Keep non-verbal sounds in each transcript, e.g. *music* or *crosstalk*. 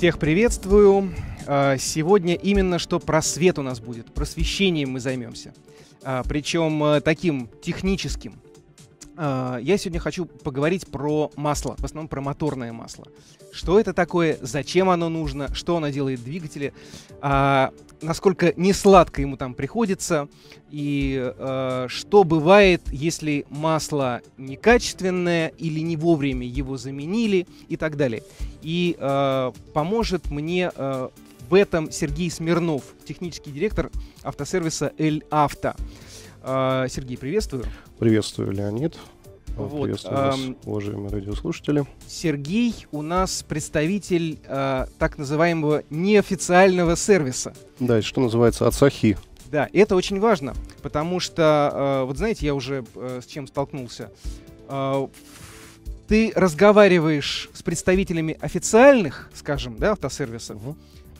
Всех приветствую. А, сегодня именно что просвет у нас будет, просвещением мы займемся. А, Причем э, таким техническим. А, Я сегодня хочу поговорить про масло, в основном про моторное масло. Что это такое, зачем оно нужно, что оно делает в двигателе, а, насколько несладко ему там приходится, и э, что бывает, если масло некачественное или не вовремя его заменили и так далее. И поможет мне в этом Сергей Смирнов, технический директор автосервиса «Эль Авто». Сергей, приветствую. Приветствую, Леонид. Вот, Приветствую вас, ам, уважаемые радиослушатели. Сергей у нас представитель э, так называемого неофициального сервиса. Да, и что называется Ацахи. Да, это очень важно, потому что, э, вот знаете, я уже э, с чем столкнулся. Э, ты разговариваешь с представителями официальных, скажем, да, автосервисов,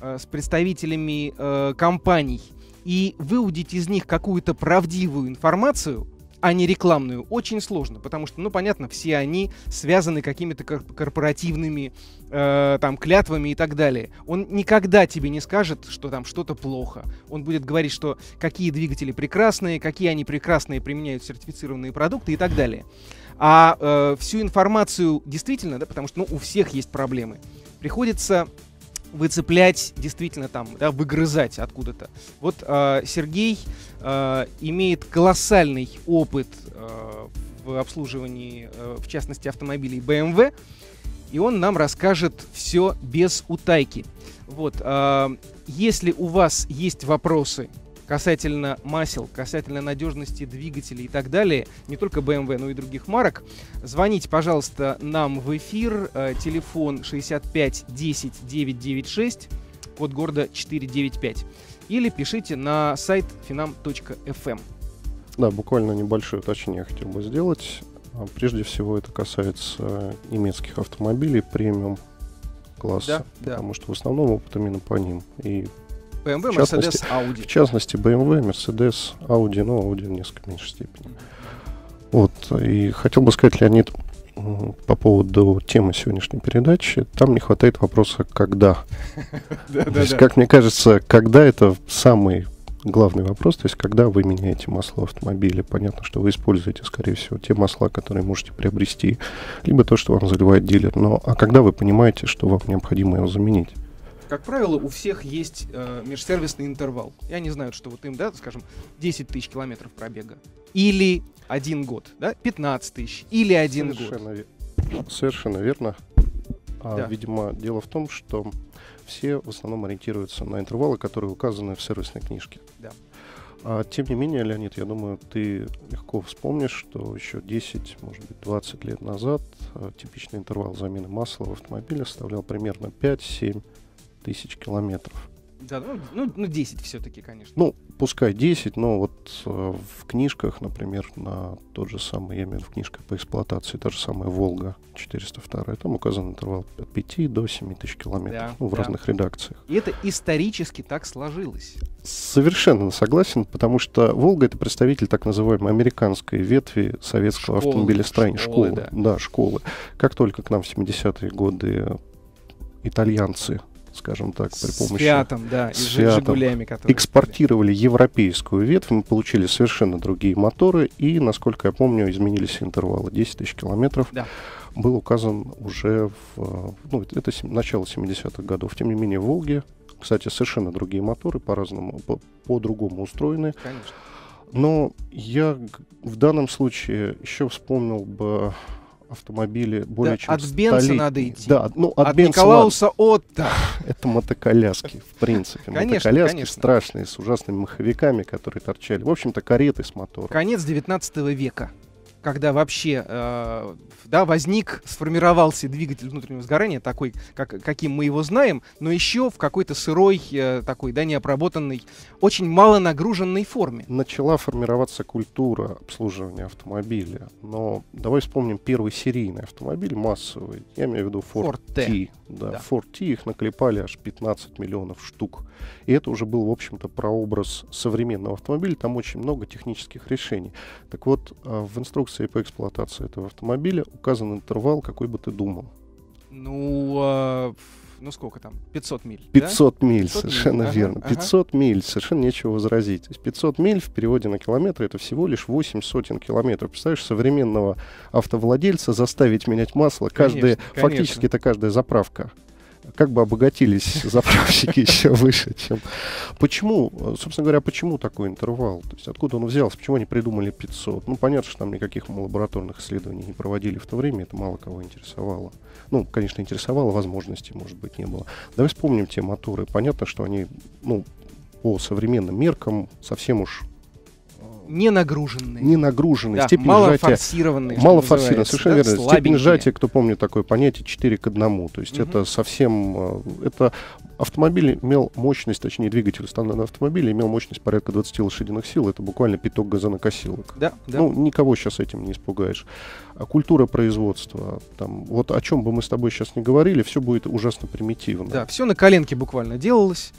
э, с представителями э, компаний, и выудить из них какую-то правдивую информацию, а не рекламную, очень сложно, потому что, ну, понятно, все они связаны какими-то кор- корпоративными э, там клятвами и так далее. Он никогда тебе не скажет, что там что-то плохо. Он будет говорить, что какие двигатели прекрасные, какие они прекрасные применяют сертифицированные продукты и так далее. А э, всю информацию действительно, да, потому что ну, у всех есть проблемы, приходится выцеплять действительно там, да, выгрызать откуда-то. Вот э, Сергей э, имеет колоссальный опыт э, в обслуживании, э, в частности, автомобилей BMW, и он нам расскажет все без утайки. Вот, э, если у вас есть вопросы касательно масел, касательно надежности двигателей и так далее, не только BMW, но и других марок, звоните, пожалуйста, нам в эфир. Э, телефон 65 10 996, код города 495. Или пишите на сайт finam.fm. Да, буквально небольшое уточнение я хотел бы сделать. А, Прежде всего это касается немецких автомобилей премиум класса, Да, да. потому что в основном опыт именно по ним. И BMW, В Mercedes, Audi. в частности BMW, Mercedes, Audi, ну, Audi в несколько меньшей степени. Вот, и хотел бы сказать, Леонид, по поводу темы сегодняшней передачи, там не хватает вопроса «когда?». *laughs* То есть, как мне кажется, когда это самый главный вопрос, то есть когда вы меняете масло в автомобиле, понятно, что вы используете, скорее всего, те масла, которые можете приобрести, либо то, что вам заливает дилер, но а когда вы понимаете, что вам необходимо его заменить? Как правило, у всех есть э, межсервисный интервал. И они знают, что вот им, да, скажем, 10 тысяч километров пробега. Или один год, да, 15 тысяч. Или один год. Совершенно, ве- Совершенно верно. А, Да. Видимо, дело в том, что все в основном ориентируются на интервалы, которые указаны в сервисной книжке. Да. А, тем не менее, Леонид, я думаю, ты легко вспомнишь, что еще 10, может быть, 20 лет назад а, типичный интервал замены масла в автомобиле составлял примерно 5-7 тысяч километров. Да, ну, ну, ну, 10 все-таки, конечно. Ну, пускай 10, но вот э, в книжках, например, на тот же самый, я имею в виду в книжках по эксплуатации, та же самая «Волга» 402, там указан интервал от 5 до 7 тысяч километров Да, ну, в да. разных редакциях. И это исторически так сложилось. Совершенно согласен, потому что «Волга» — это представитель так называемой американской ветви советского Школы, автомобилестроения. школы, Школы, да. да, школы. Как только к нам в 70-е годы итальянцы, скажем так, при С помощи Фиатом, да, и с с Фиатом Жигулями, которые... экспортировали европейскую ветвь, мы получили совершенно другие моторы, и, насколько я помню, изменились интервалы. 10 тысяч километров Да. был указан уже в... Ну, это- начало 70-х годов. Тем не менее, в «Волге», кстати, совершенно другие моторы, по-разному, по- по-другому устроены. Конечно. Но я в данном случае еще вспомнил бы автомобили более Да, чем от Бенца надо идти. Да, ну от, От, Бенца Николауса Отто. *laughs* это мотоколяски, в принципе. *laughs* Конечно, мотоколяски конечно. страшные, с ужасными маховиками, которые торчали. В общем-то, кареты с мотором. Конец 19 века. Когда вообще э, да, возник, сформировался двигатель внутреннего сгорания, такой, как, каким мы его знаем, но еще в какой-то сырой, э, такой, да, необработанной, очень мало нагруженной форме. Начала формироваться культура обслуживания автомобиля. Но давай вспомним первый серийный автомобиль массовый. Я имею в виду Ford, Ford T. T. Да, Да. Ford T их наклепали аж 15 миллионов штук. И это уже был, в общем-то, прообраз современного автомобиля. Там очень много технических решений. Так вот, а, в инструкции по эксплуатации этого автомобиля указан интервал, какой бы ты думал. Ну, э, ну сколько там, 500 миль, 500 да? миль, 500 совершенно миль, верно. ага, 500 миль, совершенно нечего возразить. То есть 500 миль в переводе на километр это всего лишь 8 сотен километров. Представляешь, современного автовладельца заставить менять масло, каждая, Конечно, фактически конечно. это каждая заправка. Как бы обогатились *laughs* заправщики еще выше, чем... Почему, собственно говоря, почему такой интервал? То есть откуда он взялся? Почему они придумали 500? Ну, понятно, что там никаких лабораторных исследований не проводили в то время, это мало кого интересовало. Ну, конечно, интересовало, возможностей, может быть, не было. Давай вспомним те моторы. Понятно, что они, ну, по современным меркам совсем уж Не нагруженные. не нагружены. да, Степень мало сжатия форсированные. Мало форсировано, называется, совершенно да, верно. Степень слабенькие. сжатия, кто помнит такое понятие, 4 к 1. То есть Мгм. это совсем... э, Это автомобиль имел мощность, точнее двигатель стандартного автомобиля имел мощность порядка 20 лошадиных сил. Это буквально пяток газонокосилок. Да, да. Ну, никого сейчас этим не испугаешь. А культура производства, там, вот о чем бы мы с тобой сейчас не говорили, все будет ужасно примитивно. Да, все на коленке буквально делалось.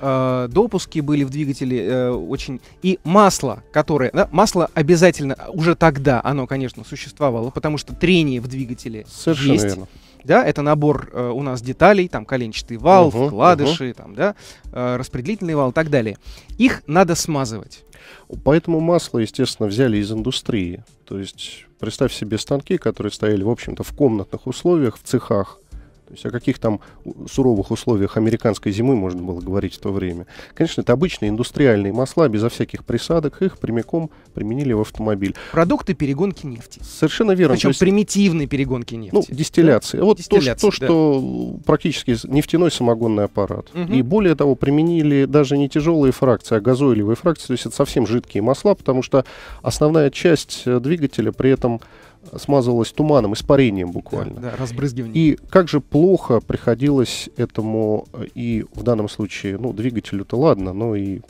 Э, допуски были в двигателе э, очень... И масло, которое... да, масло обязательно, уже тогда оно, конечно, существовало, потому что трение в двигателе Совершенно есть. верно. Да, это набор э, у нас деталей, там коленчатый вал, Мгм, вкладыши, там, да, э, распределительный вал и так далее. Их надо смазывать. Поэтому масло, естественно, взяли из индустрии. То есть представь себе станки, которые стояли, в общем-то, в комнатных условиях, в цехах. То есть о каких там суровых условиях американской зимы можно было говорить в то время. Конечно, это обычные индустриальные масла, безо всяких присадок, их прямиком применили в автомобиль. Продукты перегонки нефти. Совершенно верно. То Причем есть, примитивной перегонки нефти. ну, дистилляция. Вот то, Дистилляция, что, да. что практически нефтяной самогонный аппарат. Мгм. И более того, применили даже не тяжелые фракции, а газоилевые фракции. То есть это совсем жидкие масла, потому что основная часть э, двигателя при этом смазывалась туманом, испарением Да, буквально. да, разбрызгивание. И как же плохо приходилось этому э, и в данном случае, ну, двигателю-то ладно, но и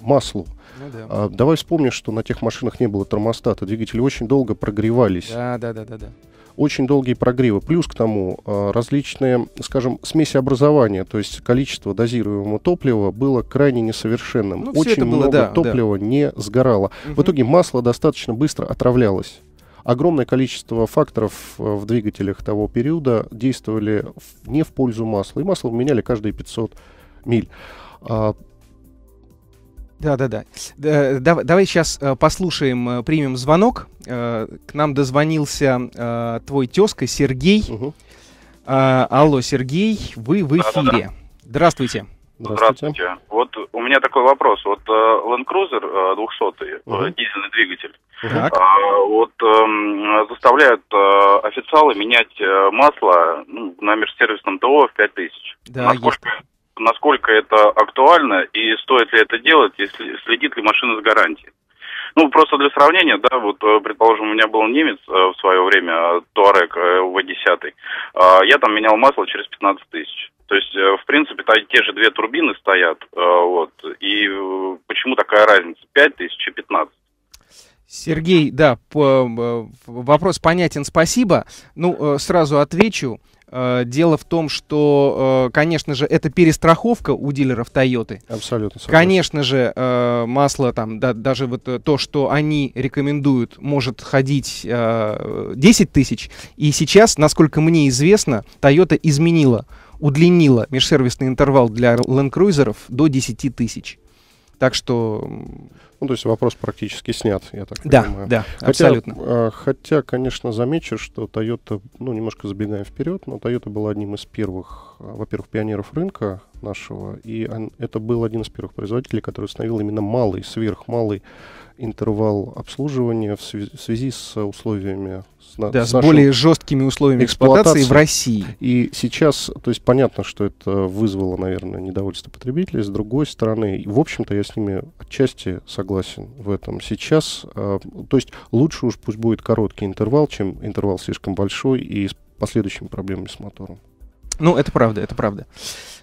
маслу. Ну да. А, давай вспомним, что на тех машинах не было термостата. Двигатели очень долго прогревались. Да, да, да, да, да. Очень долгие прогревы. Плюс к тому а, различные, скажем, смеси образования, то есть количество дозируемого топлива было крайне несовершенным. Ну, очень это было, много да, да. топлива не сгорало. В Мгм. итоге масло достаточно быстро отравлялось. Огромное количество факторов э, в двигателях того периода действовали не в пользу масла. И масло меняли каждые 500 миль. Да, да, да. Д- дав- Давай сейчас послушаем, э, примем звонок. Э, К нам дозвонился э, твой тезка Сергей. А, Алло, Сергей, вы в эфире. Здравствуйте. Здравствуйте. Вот у меня такой вопрос. Вот э, Land Cruiser э, 200, э, Мгм. дизельный двигатель, Так. а, вот эм, заставляют э, официалы менять э, масло ну, на межсервисном ТО в 5000. Да, насколько, насколько это актуально и стоит ли это делать, если следит ли машина с гарантией? Ну, просто для сравнения, да, вот, э, предположим, у меня был немец э, в свое время, Туарек В-10. Я там менял масло через 15 тысяч. То есть, э, в принципе, те же две турбины стоят, э, вот, и э, почему такая разница? 5 тысяч и 15? Сергей, да, по- вопрос понятен, спасибо. Ну, сразу отвечу. Дело в том, что, конечно же, это перестраховка у дилеров Toyota. Абсолютно согласен. Конечно же, масло там, да, даже вот то, что они рекомендуют, может ходить э, 10 тысяч. И сейчас, насколько мне известно, Toyota изменила, удлинила межсервисный интервал для Land Cruiser до 10 тысяч. Так что, Ну, то есть вопрос практически снят, я так да, понимаю. да, Хотя, абсолютно. э, хотя, конечно, замечу, что Toyota, ну, немножко забегаем вперед, но Toyota была одним из первых, э, во-первых, пионеров рынка нашего, и он- это был один из первых производителей, который установил именно малый, сверхмалый интервал обслуживания в связи, в связи с условиями с, Да, с с более жесткими условиями эксплуатации в. России. И сейчас, то есть понятно, что это вызвало, наверное, недовольство потребителей. С другой стороны, в общем-то, я с ними отчасти согласен в этом. Сейчас, э, то есть лучше уж пусть будет короткий интервал, чем интервал слишком большой и с последующими проблемами с мотором. Ну, это правда, это правда.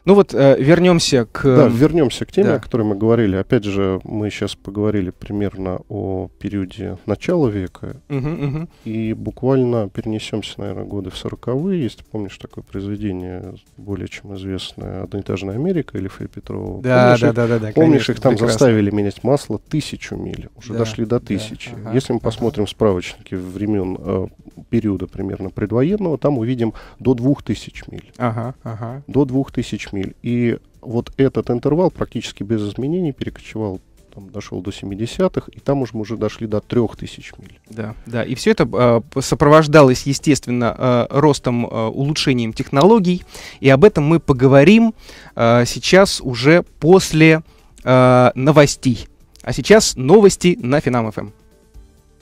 Ну вот э, вернемся к... Да, вернемся к теме, да. о которой мы говорили. Опять же, мы сейчас поговорили примерно о периоде начала века. Мгм, мгм. И буквально перенесемся, наверное, годы в сороковые. Если помнишь такое произведение, более чем известное «Одноэтажная Америка» или Фей Петрова. Да, помнишь да, их? да, да, да. Помнишь, конечно, их там прекрасно. заставили менять масло тысячу миль. Уже Да, дошли до да, тысячи. ага, Если мы ага. посмотрим справочники времен э, периода примерно предвоенного, там увидим до двух тысяч миль. Ага, ага. До двух тысяч миль. И вот этот интервал практически без изменений перекочевал, там, дошел до 70-х, и там уже мы уже дошли до трех тысяч миль. Да, да. И все это э, сопровождалось, естественно, э, ростом, э, улучшением технологий. И об этом мы поговорим э, сейчас уже после э, новостей. А сейчас новости на Финам ФМ.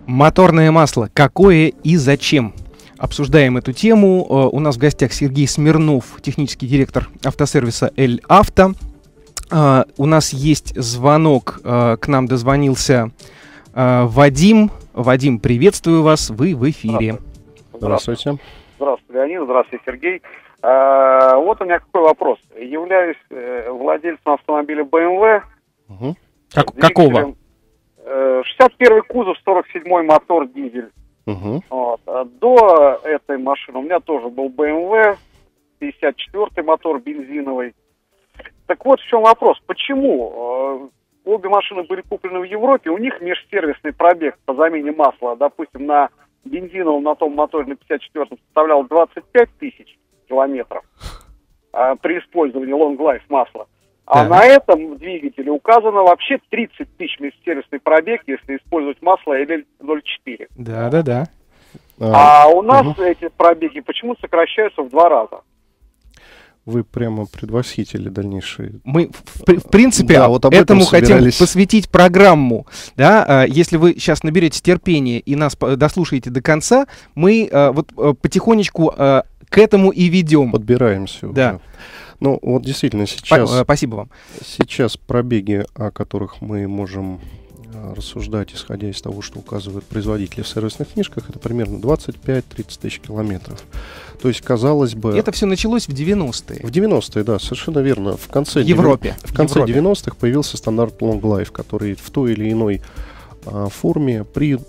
Моторное масло. Какое и зачем? Обсуждаем эту тему. Э, У нас в гостях Сергей Смирнов, технический директор автосервиса «Эль Авто». Э, У нас есть звонок. э, К нам дозвонился Вадим. Вадим, приветствую вас. Вы в эфире. Здравствуйте. Здравствуйте, Леонид. Здравствуйте, Сергей. Вот у меня какой вопрос. Являюсь владельцем автомобиля BMW. Мгм. Как- какого? Э, 61 кузов, 47 мотор, дизель. Мгм. Вот. А До этой машины у меня тоже был BMW, 54 мотор, бензиновый. Так вот в чем вопрос. Почему э, обе машины были куплены в Европе, у них межсервисный пробег по замене масла, допустим, на бензиновом на том моторе на 54-м составлял 25 тысяч километров а, при использовании Long Life масла. А Так. на этом двигателе указано вообще 30 тысяч межсервисный пробег, если использовать масло LL04. Да, да, да. А, А у нас мгм. эти пробеги почему сокращаются в два раза? Вы прямо предвосхитили дальнейшие Мы, в, в принципе, Да, вот об этом этому хотим собирались. посвятить программу. Да? А, Если вы сейчас наберете терпение и нас дослушаете до конца, мы а, вот а, потихонечку к этому и ведем. подбираемся Да. уже. Ну, вот действительно, сейчас, а, Спасибо вам. сейчас пробеги, о которых мы можем э, рассуждать, исходя из того, что указывают производители в сервисных книжках, это примерно 25-30 тысяч километров. То есть, казалось бы... Это все началось в 90-е. В 90-е, да, совершенно верно. В конце, В Европе. В конце Европе. 90-х появился стандарт Long Life, который в той или иной а, форме при,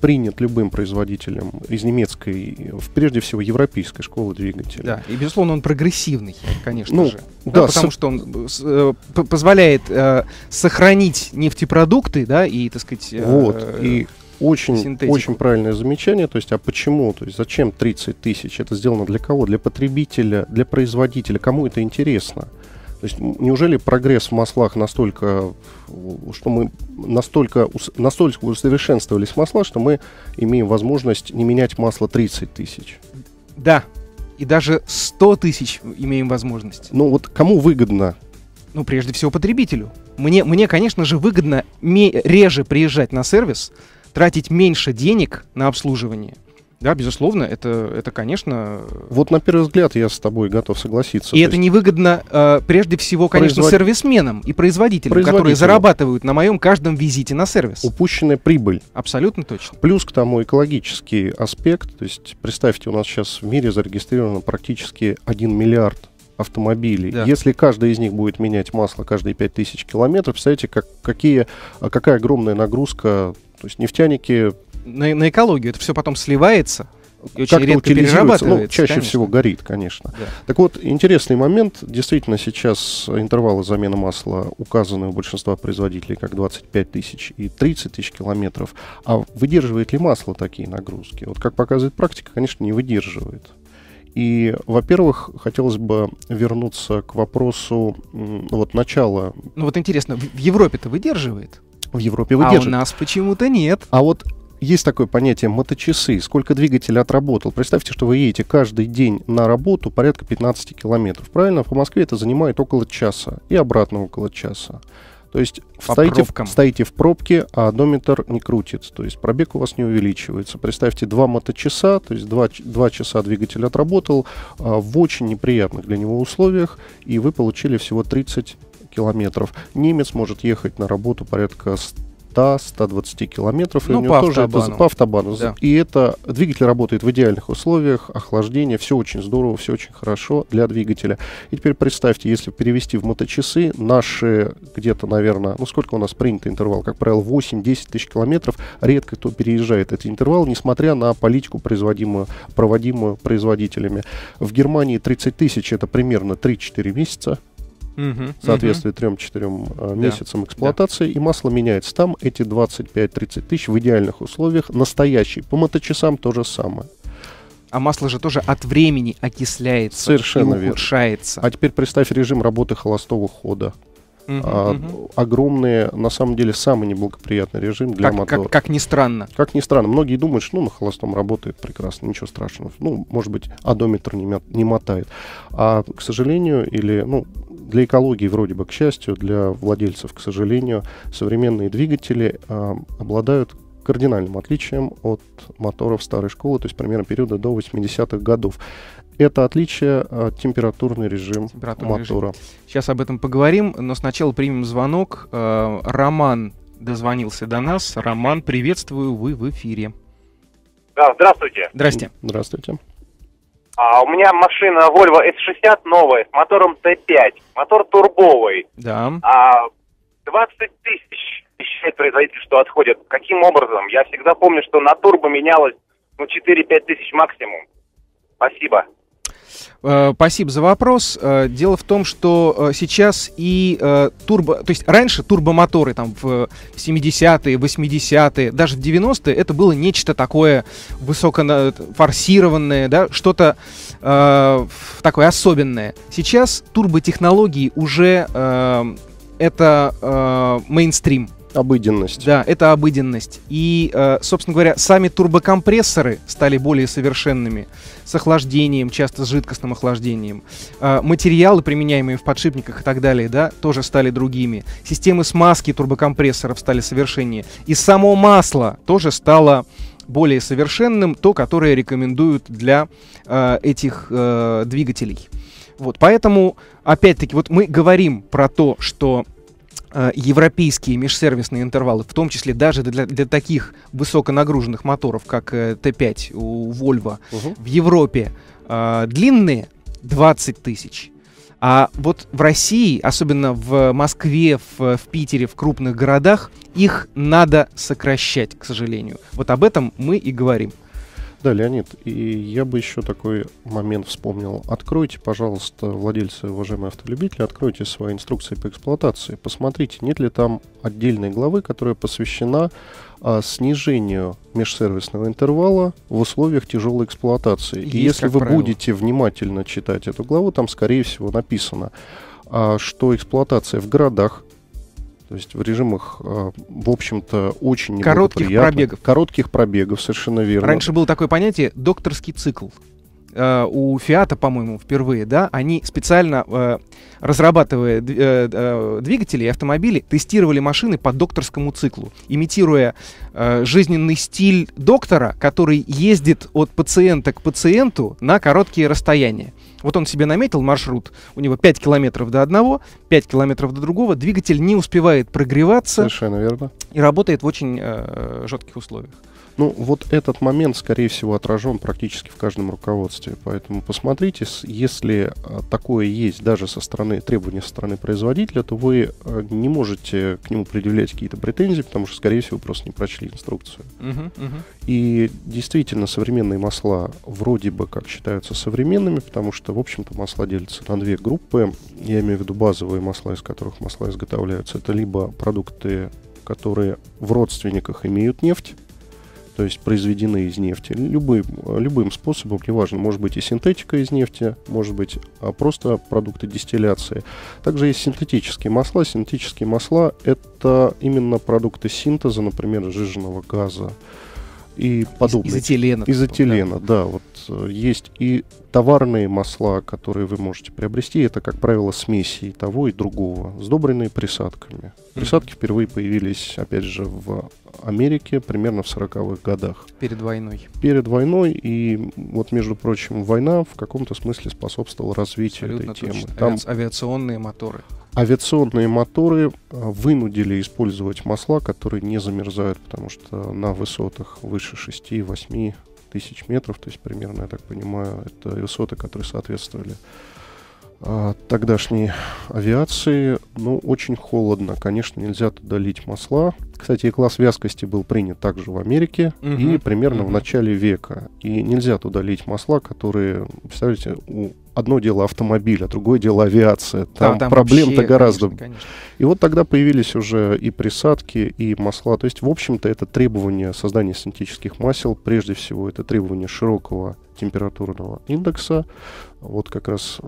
принят любым производителем из немецкой, прежде всего европейской школы двигателей. Да, и безусловно он прогрессивный, конечно Ну, же. да, Да, потому с- что он э, с- э, позволяет э, сохранить нефтепродукты, да, и, так сказать... э, Вот, и очень, синтетику. очень правильное замечание. То есть, а почему? То есть, зачем 30 тысяч? Это сделано для кого? Для потребителя, для производителя. Кому это интересно? То есть, неужели прогресс в маслах настолько, что мы настолько, настолько усовершенствовались масла, что мы имеем возможность не менять масло 30 тысяч? Да, и даже 100 тысяч имеем возможность. Ну вот кому выгодно? Ну, прежде всего, потребителю. Мне, мне конечно же, выгодно реже приезжать на сервис, тратить меньше денег на обслуживание. Да, безусловно, это, это конечно... Вот на первый взгляд я с тобой готов согласиться. И То это есть- невыгодно, э, прежде всего, конечно, Производ- сервисменам и производителям, которые Производителям. зарабатывают на моем каждом визите на сервис. упущенная прибыль. Абсолютно точно. Плюс к тому экологический аспект. То есть, представьте, у нас сейчас в мире зарегистрировано практически 1 миллиард автомобилей. Да. Если каждый из них будет менять масло каждые 5000 километров, представляете, как, какие, а какая огромная нагрузка. То есть нефтяники На, на экологию это все потом сливается и очень редко утилизируется. Ну, чаще конечно. всего горит, конечно. Да. Так вот, интересный момент. Действительно, сейчас интервалы замены масла указаны у большинства производителей как 25 тысяч и 30 тысяч километров. А выдерживает ли масло такие нагрузки? Вот как показывает практика, конечно, не выдерживает. И, во-первых, хотелось бы вернуться к вопросу вот начала Ну вот интересно, в, Европе-то выдерживает, в Европе а у выдерживает. нас почему-то нет. А вот есть такое понятие моточасы. Сколько двигатель отработал? Представьте, что вы едете каждый день на работу порядка 15 километров. Правильно? По Москве это занимает около часа. И обратно около часа. То есть По стоите, в- стоите в пробке, а одометр не крутит. То есть пробег у вас не увеличивается. Представьте, два моточаса, то есть два, два часа двигатель отработал а, в очень неприятных для него условиях, и вы получили всего 30 километров. Немец может ехать на работу порядка 100-120 километров. и Ну, у него по тоже автобану. Это, по автобану. Да. И это двигатель работает в идеальных условиях, охлаждение, все очень здорово, все очень хорошо для двигателя. И теперь представьте, если перевести в моточасы, наши где-то, наверное, ну сколько у нас принятый интервал, как правило, 8-10 тысяч километров, редко кто переезжает этот интервал, несмотря на политику, производимую, проводимую производителями. В Германии 30 тысяч это примерно 3-4 месяца, Мгм, соответствует 3-4 Да. месяцам эксплуатации, и масло меняется. Там эти 25-30 тысяч в идеальных условиях, настоящий. По моточасам то же самое. А масло же тоже от времени окисляется Совершенно и верно. ухудшается. А теперь представь режим работы холостого хода. А, мгм. огромные, на самом деле, самый неблагоприятный режим для Как, мотора. как, как ни странно. Как ни странно, многие думают, что ну, на холостом работает прекрасно, ничего страшного. Ну, может быть, одометр не, мя- не мотает. А, к сожалению, или, ну, для экологии вроде бы, к счастью, для владельцев, к сожалению, современные двигатели а, обладают кардинальным отличием от моторов старой школы, то есть примерно периода до 80-х годов. Это отличие а, температурный режим Температурный режим. мотора. Сейчас об этом поговорим, но сначала примем звонок. Э, Роман дозвонился до нас. Роман, приветствую, вы в эфире. Да, здравствуйте. Здрасте. Здравствуйте. А, у меня машина Volvo S60 новая с мотором Т5. Мотор турбовый. Да. А 20 тысяч вещает производитель, что отходит. Каким образом? Я всегда помню, что на турбо менялось ну, 4-5 тысяч максимум. Спасибо. Э, Спасибо за вопрос. Э, Дело в том, что э, сейчас и турбо... То есть раньше турбомоторы там в 70-е, 80-е, даже в 90-е это было нечто такое высокофорсированное, да, что-то э, такое особенное. Сейчас турботехнологии уже э, это э, мейнстрим. Обыденность. Да, это обыденность. И, э, собственно говоря, сами турбокомпрессоры стали более совершенными, с охлаждением, часто с жидкостным охлаждением. Э, материалы, применяемые в подшипниках и так далее, да, тоже стали другими. Системы смазки турбокомпрессоров стали совершеннее. И само масло тоже стало более совершенным, то, которое рекомендуют для э, этих двигателей. Вот, поэтому, опять-таки, вот мы говорим про то, что европейские межсервисные интервалы, в том числе даже для, для таких высоконагруженных моторов, как э, Т5 у Volvo, Мгм. в Европе э, длинные 20 тысяч. А вот в России, особенно в Москве, в, в Питере, в крупных городах, их надо сокращать, к сожалению. Вот об этом мы и говорим. Да, Леонид, и я бы еще такой момент вспомнил. Откройте, пожалуйста, владельцы, уважаемые автолюбители, откройте свои инструкции по эксплуатации. Посмотрите, нет ли там отдельной главы, которая посвящена а, снижению межсервисного интервала в условиях тяжелой эксплуатации. Есть, и если вы правило. будете внимательно читать эту главу, там, скорее всего, написано, а, что эксплуатация в городах, то есть в режимах, а, в общем-то, очень Коротких пробегов. Коротких пробегов, совершенно верно. Раньше было такое понятие докторский цикл. Э, у Фиата, по-моему, впервые, да, они специально э, разрабатывая э, э, двигатели и автомобили, тестировали машины по докторскому циклу, имитируя э, жизненный стиль доктора, который ездит от пациента к пациенту на короткие расстояния. Вот он себе наметил маршрут, у него 5 километров до одного, 5 километров до другого, двигатель не успевает прогреваться Совершенно верно. и работает в очень э, жестких условиях. Ну, вот этот момент, скорее всего, отражен практически в каждом руководстве. Поэтому посмотрите, если а, такое есть даже со стороны требования со стороны производителя, то вы а, не можете к нему предъявлять какие-то претензии, потому что, скорее всего, просто не прочли инструкцию. Мгм, мгм. И действительно, современные масла вроде бы как считаются современными, потому что, в общем-то, масла делятся на две группы. Я имею в виду базовые масла, из которых масла изготовляются. Это либо продукты, которые в родственниках имеют нефть, то есть произведены из нефти, любым, любым способом, неважно, может быть и синтетика из нефти, может быть а, просто продукты дистилляции. Также есть синтетические масла. Синтетические масла – это именно продукты синтеза, например, жиженного газа и подобные. Из этилена. Из этилена, да. Вот э, есть и товарные масла, которые вы можете приобрести. Это, как правило, смеси и того, и другого, сдобренные присадками. Присадки впервые появились, опять же, в Америке примерно в 40-х годах. Перед войной. Перед войной, и вот, между прочим, война в каком-то смысле способствовала развитию Абсолютно этой темы. точно. Там Авиац- авиационные моторы. Авиационные моторы а, вынудили использовать масла, которые не замерзают, потому что на высотах выше 6-8 тысяч метров, то есть примерно, я так понимаю, это высоты, которые соответствовали тогдашней авиации. Ну, очень холодно. Конечно, нельзя туда лить масла. Кстати, класс вязкости был принят также в Америке угу. и примерно угу. в начале века. И нельзя туда лить масла, которые, представляете, у одно дело автомобиль, а другое дело авиация. Там, там, там проблем-то гораздо. Конечно, конечно. И вот тогда появились уже и присадки, и масла. То есть, в общем-то, это требование создания синтетических масел. Прежде всего, это требование широкого температурного индекса. Вот как раз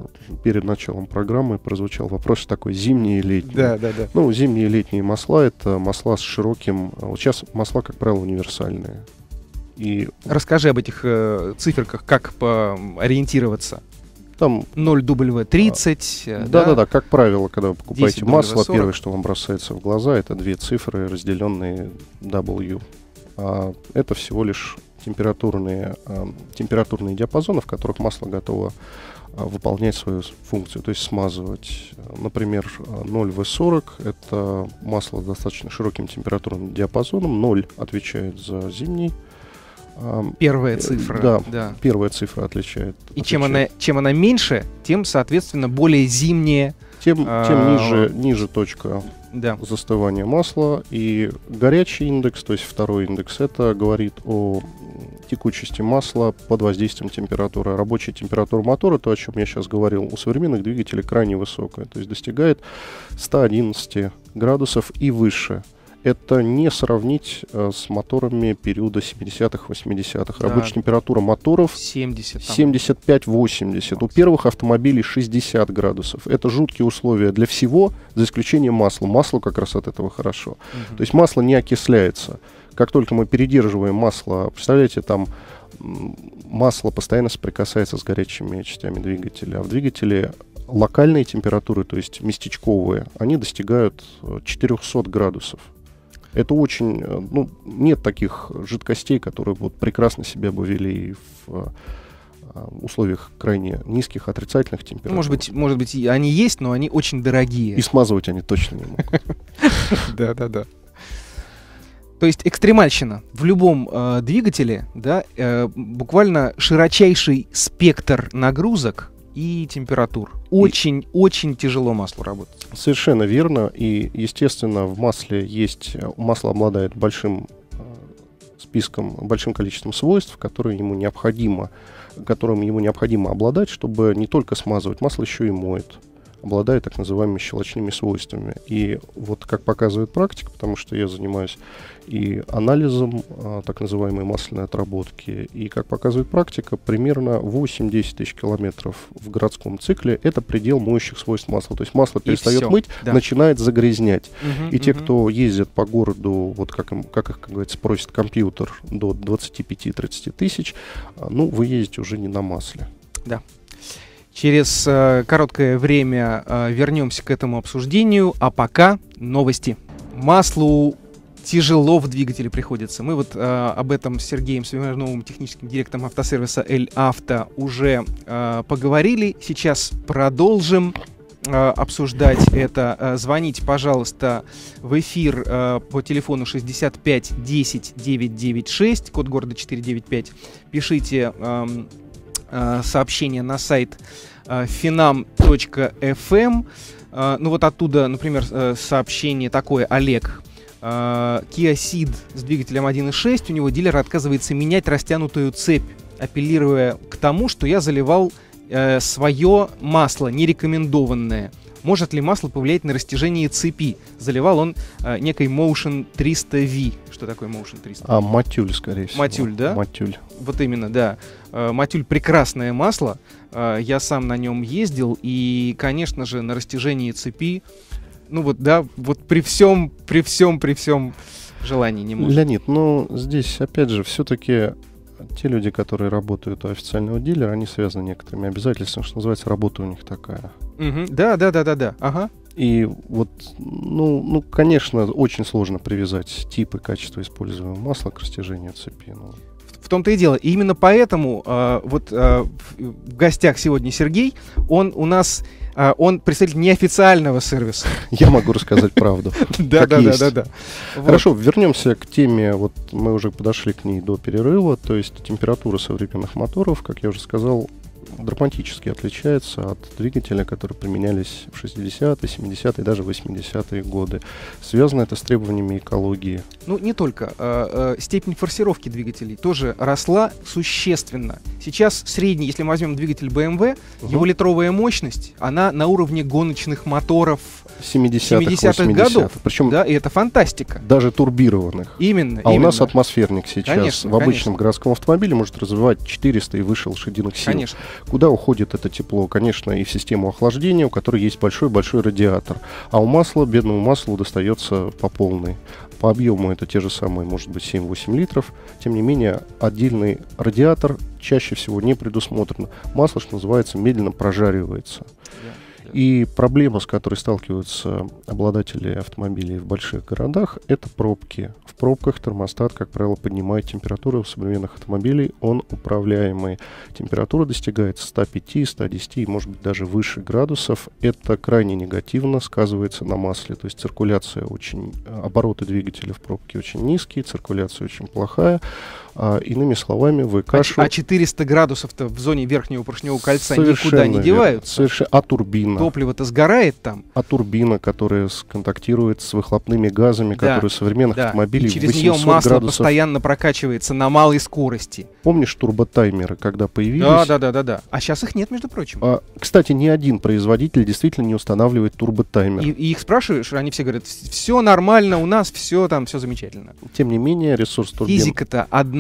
перед началом программы прозвучал вопрос такой зимние и летние. Да, да, да. Ну, зимние и летние масла это масла с широким. Вот сейчас масла, как правило, универсальные. И... Расскажи об этих э, циферках, как по ориентироваться. Там 0W30. Да, да, да, как правило, когда вы покупаете масло, первое, что вам бросается в глаза, это две цифры, разделенные W. А это всего лишь температурные, э, температурные диапазоны, в которых масло готово э, выполнять свою функцию, то есть смазывать. Например, 0В40 это масло с достаточно широким температурным диапазоном, 0 отвечает за зимний. Первая цифра. Да, да. первая цифра отличает. И чем она, чем она меньше, тем, соответственно, более зимнее. Тем, а, тем ниже, ниже точка да. застывания масла. И горячий индекс, то есть второй индекс, это говорит о текучести масла под воздействием температуры. Рабочая температура мотора, то, о чем я сейчас говорил, у современных двигателей крайне высокая, то есть достигает 111 градусов и выше. Это не сравнить э, с моторами периода 70-х, 80-х. Да. Рабочая температура моторов 70, 75-80. У первых автомобилей 60 градусов. Это жуткие условия для всего, за исключением масла. Масло как раз от этого хорошо. Угу. То есть масло не окисляется как только мы передерживаем масло, представляете, там масло постоянно соприкасается с горячими частями двигателя, а в двигателе локальные температуры, то есть местечковые, они достигают 400 э, градусов. Это очень, э, ну, нет таких жидкостей, которые вот прекрасно себя бы вели в э, условиях крайне низких отрицательных температур. Может быть, может быть, они есть, но они очень дорогие. И смазывать они точно не могут. *laughs* Да, да, да. То есть экстремальщина в любом э, двигателе, да, э, буквально широчайший спектр нагрузок и температур. Очень, и... очень тяжело маслу работать. Совершенно верно. И, естественно, в масле есть... Масло обладает большим э, списком, большим количеством свойств, которые ему необходимо, которым ему необходимо обладать, чтобы не только смазывать масло, еще и моет обладает так называемыми щелочными свойствами. И вот как показывает практика, потому что я занимаюсь и анализом а, так называемой масляной отработки, и как показывает практика, примерно 8-10 тысяч километров в городском цикле это предел моющих свойств масла. То есть масло перестает мыть, да. начинает загрязнять. Угу, и угу. те, кто ездит по городу, вот как, им, как их, как говорится, просит компьютер до 25-30 тысяч, а, ну, вы ездите уже не на масле. Да. Через э, короткое время э, вернемся к этому обсуждению, а пока новости. Маслу тяжело в двигателе приходится. Мы вот э, об этом с Сергеем Смирновым, техническим директором автосервиса «Эль Авто» уже э, поговорили. Сейчас продолжим э, обсуждать это. Э, звоните, пожалуйста, в эфир э, по телефону 65 10 996, код города 495. Пишите э, э, сообщение на сайт finam.fm. Э, ну вот оттуда, например, э, сообщение такое, Олег. Э, Kia Ceed с двигателем 1.6, у него дилер отказывается менять растянутую цепь, апеллируя к тому, что я заливал э, свое масло, нерекомендованное. Может ли масло повлиять на растяжение цепи? Заливал он э, некой Motion 300V. Что такое Motion 300? А, Матюль, скорее всего. Матюль, да? Матюль. Вот именно, да. Э, Матюль прекрасное масло. Э, я сам на нем ездил. И, конечно же, на растяжении цепи, ну вот, да, вот при всем, при всем, при всем желании не может. Леонид, ну здесь, опять же, все-таки те люди, которые работают у официального дилера, они связаны некоторыми обязательствами, что называется, работа у них такая. Угу. Да, да, да, да, да. Ага. И вот, ну, ну, конечно, очень сложно привязать типы качества используемого масла к растяжению цепи. Ну. В том-то и дело. И именно поэтому э, вот э, в гостях сегодня Сергей, он у нас а, он представитель неофициального сервиса. Я могу рассказать правду. *laughs* Да, да, да, да, да. Хорошо, вернемся к теме, вот мы уже подошли к ней до перерыва, то есть температура современных моторов, как я уже сказал, драматически отличается от двигателя, которые применялись в 60-е, 70-е, даже 80-е годы. Связано это с требованиями экологии. Ну, не только. А, а, степень форсировки двигателей тоже росла существенно. Сейчас средний, если мы возьмем двигатель BMW, Мгм. его литровая мощность, она на уровне гоночных моторов 70-х, 70-х 80-х. годов. Причем Да, и это фантастика. даже турбированных. Именно. А у нас именно. атмосферник сейчас Конечно, в обычном конечно. городском автомобиле может развивать 400 и выше лошадиных сил. Конечно. Куда уходит это тепло? Конечно, и в систему охлаждения, у которой есть большой-большой радиатор. А у масла, бедному маслу, достается по полной. По объему это те же самые, может быть, 7-8 литров. Тем не менее, отдельный радиатор чаще всего не предусмотрен. Масло, что называется, медленно прожаривается. И проблема, с которой сталкиваются обладатели автомобилей в больших городах, это пробки. В пробках термостат, как правило, поднимает температуру у современных автомобилей. Он управляемый. Температура достигает 105, 110 и, может быть, даже выше градусов. Это крайне негативно сказывается на масле. То есть циркуляция очень... Обороты двигателя в пробке очень низкие, циркуляция очень плохая. А, иными словами, вы А, кашу... а 400 градусов-то в зоне верхнего поршневого кольца никуда Совершенно не верно. деваются. Совершенно. А турбина? Топливо-то сгорает там. а турбина, которая контактирует с выхлопными газами, Да, которые у современных Да. автомобилей И через нее 800 масло градусов. постоянно прокачивается на малой скорости. Помнишь турботаймеры, когда появились? Да, да, да, да, да. А сейчас их нет, между прочим. А, кстати, ни один производитель действительно не устанавливает турботаймер. И, и их спрашиваешь, они все говорят, все нормально, у нас все там, все замечательно. Тем не менее, ресурс турбин... Физика-то одна,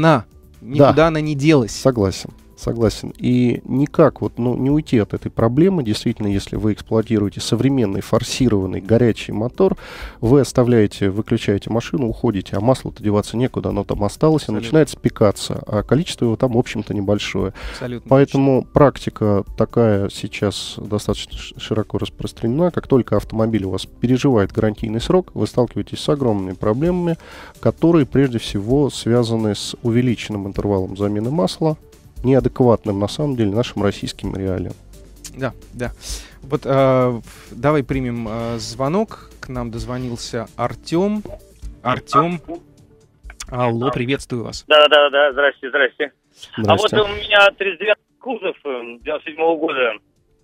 никуда она не делась. Согласен. Согласен. И никак вот, ну, не уйти от этой проблемы. Действительно, если вы эксплуатируете современный форсированный горячий мотор, вы оставляете, выключаете машину, уходите, а масло-то деваться некуда, оно там осталось Абсолютно. и начинает спекаться, а количество его там, в общем-то, небольшое. Абсолютно. Поэтому практика такая сейчас достаточно широко распространена. Как только автомобиль у вас переживает гарантийный срок, вы сталкиваетесь с огромными проблемами, которые прежде всего связаны с увеличенным интервалом замены масла, неадекватным на самом деле нашим российским реалиям. Да, да. Вот э, давай примем э, звонок. К нам дозвонился Артем. Артем. Алло, приветствую вас. Да, да, да, здрасте, здрасте. А вот Здрасте. у меня 39 кузов э, 97 года.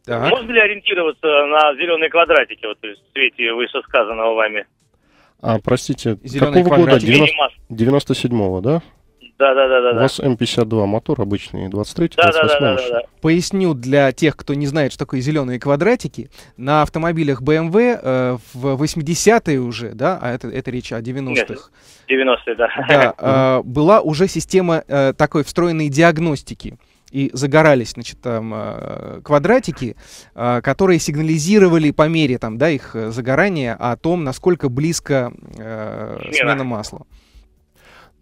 Так. Можно ли ориентироваться на зеленые квадратики, вот в свете вышесказанного вами? А, простите, Зелёные какого года? квадратики. 90 Мини-масс. 97-го, да? Да, да, да, да, У да. вас М52 мотор обычный, 23 Да, да, да, 28 да, да, да. Поясню для тех, кто не знает, что такое зеленые квадратики. На автомобилях BMW э, в 80-е уже, да, а это, это речь о 90-х, 90-е, да. да, *laughs* э, была уже система э, такой встроенной диагностики. И загорались, значит, там э, квадратики, э, которые сигнализировали по мере там, да, их э, загорания о том, насколько близко э, Смена. смена масла.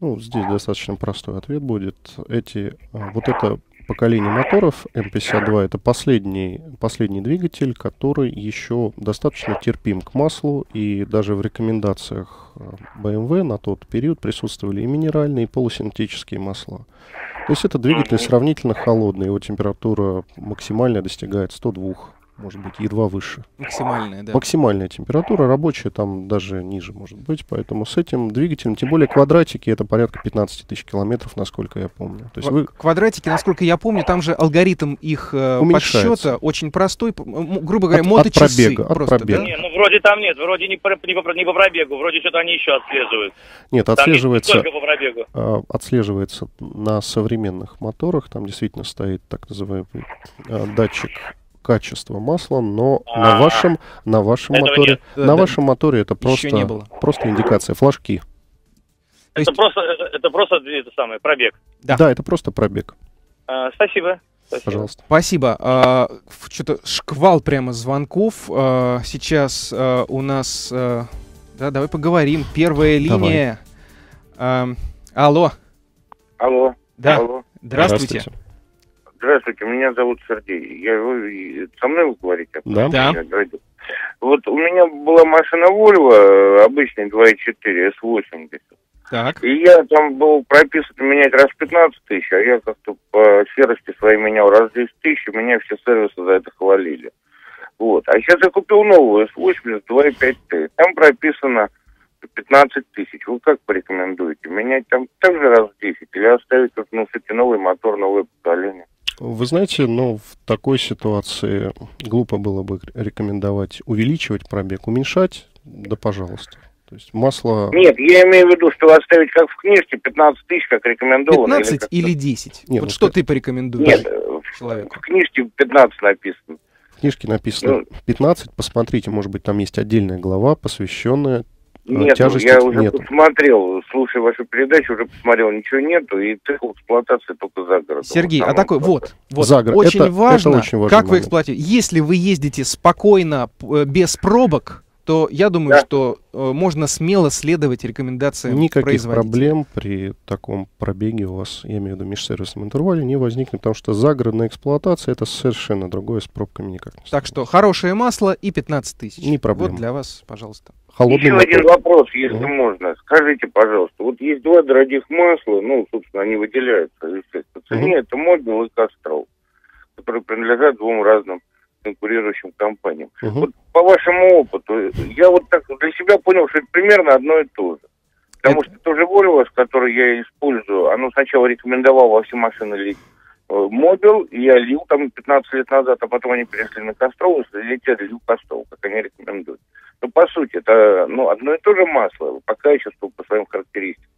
Ну, здесь достаточно простой ответ будет. Эти, а, вот это поколение моторов М52 это последний, последний двигатель, который еще достаточно терпим к маслу, и даже в рекомендациях а, BMW на тот период присутствовали и минеральные, и полусинтетические масла. То есть это двигатель сравнительно холодный, его температура максимальная достигает 102, может быть, едва выше. Максимальная, да. Максимальная температура, рабочая там даже ниже может быть, поэтому с этим двигателем, тем более квадратики, это порядка 15 тысяч километров, насколько я помню. То есть вы, Ква- Квадратики, насколько я помню, там же алгоритм их э, подсчета очень простой, грубо говоря, От- от моточасы пробега, от просто, пробега. да? Не, ну вроде там нет, вроде не по, не по, не по пробегу, вроде что-то они еще отслеживают. нет, Там не отслеживается, только по пробегу. а, отслеживается на современных моторах, там действительно стоит так называемый а, датчик качества масла, но на А. вашем, на вашем Этого моторе, нет. На да. вашем моторе это не просто, было. просто индикация, флажки. То Это есть- просто, это, это просто это самое, пробег. Да. Да, это просто пробег, А, спасибо. спасибо. пожалуйста. Спасибо. Что-то шквал прямо звонков. А, сейчас а, у нас... а, да, давай поговорим. Первая Давай. линия. А, алло. Алло. Да, Алло. здравствуйте. Здравствуйте, меня зовут Сергей. Я, вы со мной вы говорите? Да. Да. Вот у меня была машина Volvo, э, обычный 2.4, S80. Так. И я там был прописан менять раз 15 тысяч, а я как-то по серости своей менял раз 10 тысяч, и меня все сервисы за это хвалили. Вот. А сейчас я купил новую S80 2.5T. Там прописано 15 тысяч. Вы как порекомендуете? Менять там также раз в 10 или оставить, вот, ну, кстати, новый мотор, новое поколение? Вы знаете, но в такой ситуации глупо было бы рекомендовать увеличивать пробег, уменьшать, да пожалуйста. То есть масло... Нет, я имею в виду, что оставить как в книжке 15 тысяч, как рекомендовано. 15 или, или 10? Нет, вот ну, что ты порекомендуешь Нет, в, человеку? в книжке 15 написано. В книжке написано Ну. 15, посмотрите, может быть, там есть отдельная глава, посвященная... Нет, ну, тяжести я уже нету. посмотрел, слушая вашу передачу, уже посмотрел, ничего нету, и цикл эксплуатации только за городом. Сергей, а такой, вот, вот, За город. очень Это- это важно, очень важный как вы эксплуатируете. Если вы ездите спокойно, э, без пробок, то я думаю, Да. что э, можно смело следовать рекомендациям Никаких производителя. проблем при таком пробеге у вас, я имею в виду межсервисном интервале, не возникнет, потому что загородная эксплуатация это совершенно другое, с пробками никак не Так что хорошее масло и 15 тысяч. Не проблема. Вот для вас, пожалуйста. Холодный Еще мотор. один вопрос, если Мгм. можно. Скажите, пожалуйста, вот есть два дорогих масла, ну, собственно, они выделяются, естественно. В цене это Мобил и Кастрол, которые принадлежат двум разным конкурирующим компаниям. Мгм. Вот по вашему опыту, я вот так для себя понял, что это примерно одно и то же. Потому Это- что тоже Volvo, с которой я использую, оно сначала рекомендовало во все машины лить э, Мобил, и я лил там 15 лет назад, а потом они перешли на Кастрол, и летят лил Кастрол, как они рекомендуют. Ну, по сути, это ну, одно и то же масло, пока еще по своим характеристикам.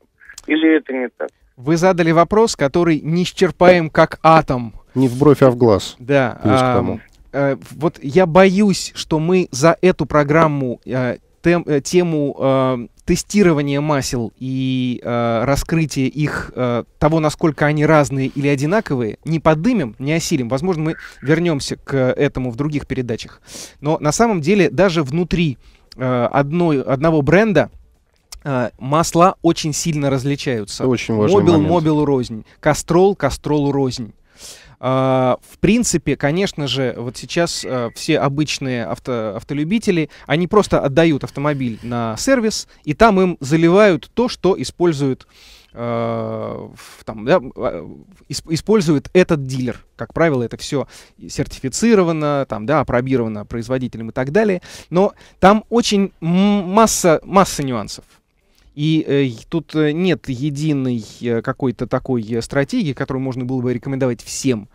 Или это не так? Вы задали вопрос, который неисчерпаем как атом. Не в бровь, а в глаз. Да. Плюс к тому. э, вот я боюсь, что мы за эту программу э, тем- э, тему тестирования масел и э, раскрытия их, э, того, насколько они разные или одинаковые, не подымем, не осилим. Возможно, мы вернемся к этому в других передачах. Но на самом деле даже внутри э, одной, одного бренда э, масла очень сильно различаются. Это очень важный Мобил момент. мобилу рознь. Кастрол кастролу рознь. А, в принципе, конечно же, вот сейчас а, все обычные авто, автолюбители, они просто отдают автомобиль на сервис, и там им заливают то, что используют в- там, да, а, исп- использует этот дилер. Как правило, это все сертифицировано, там, да, опробировано производителем и так далее. Но там очень масса, масса нюансов. И э, тут э, нет единой э, какой-то такой э, стратегии, которую можно было бы рекомендовать всем.